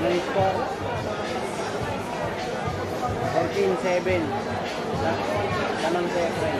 Na-score? 14-7. Tanong sa Efren.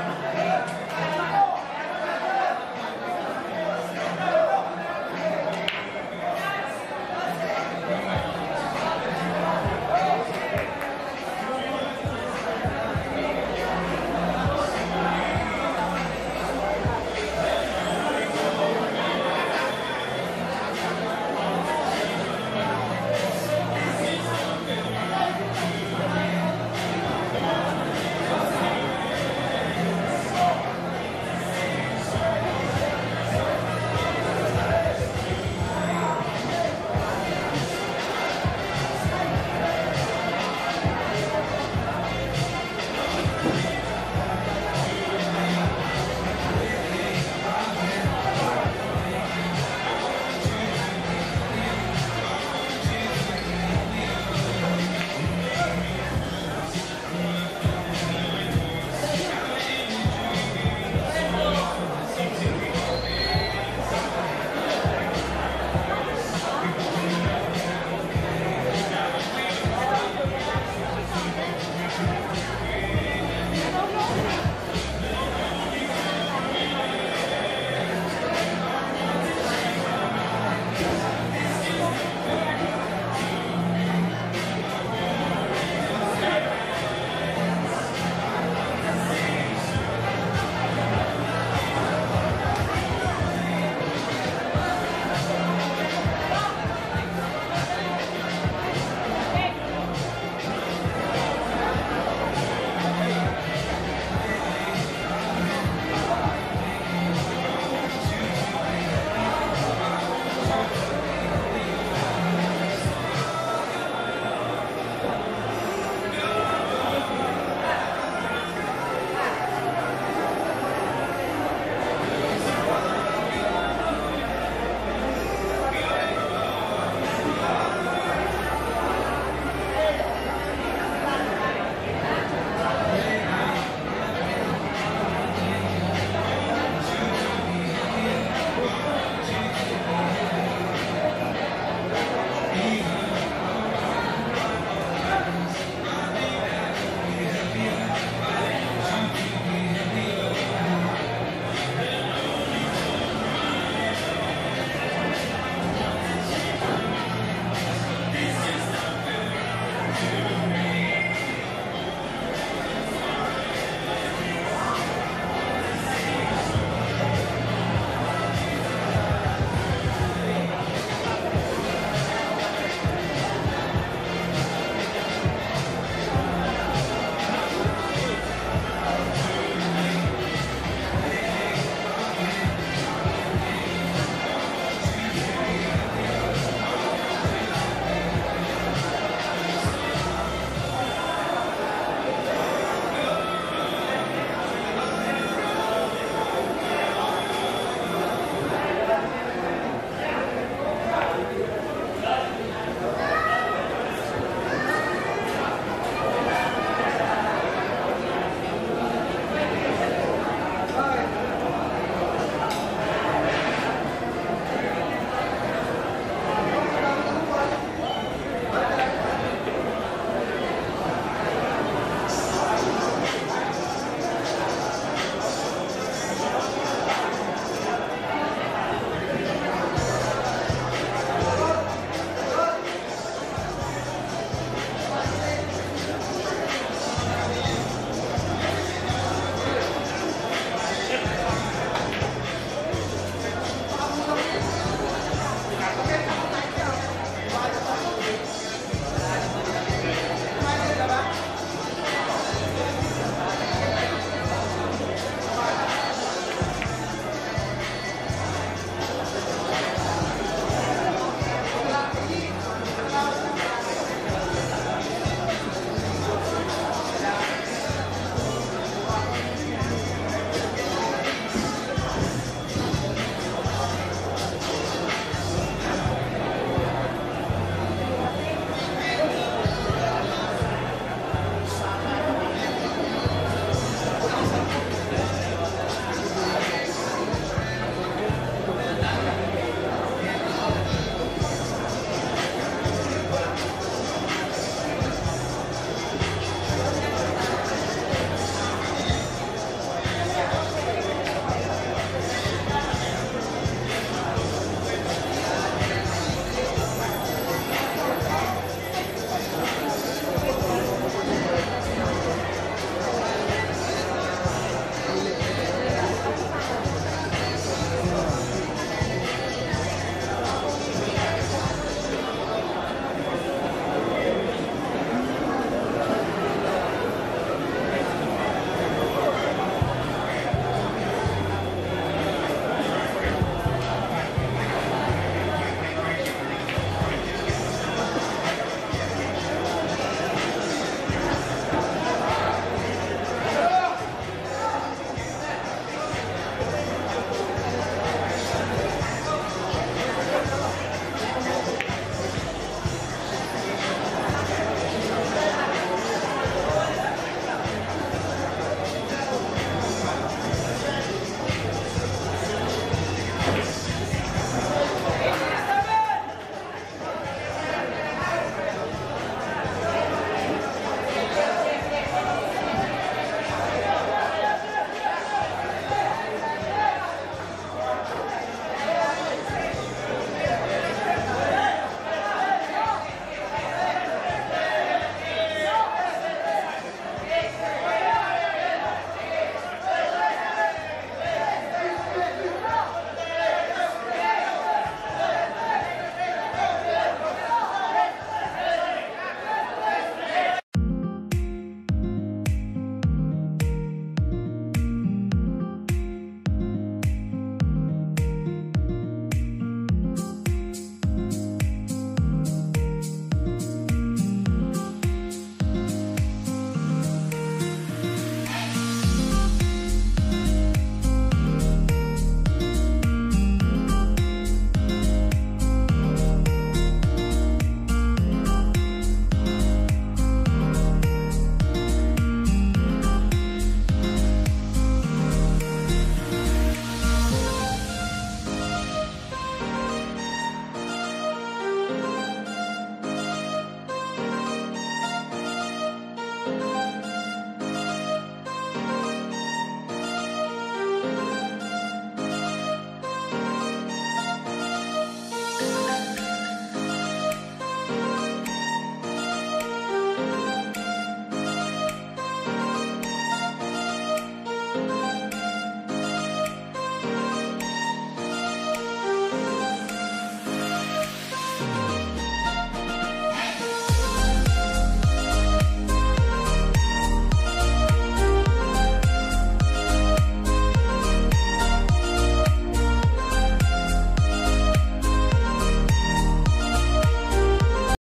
Amen.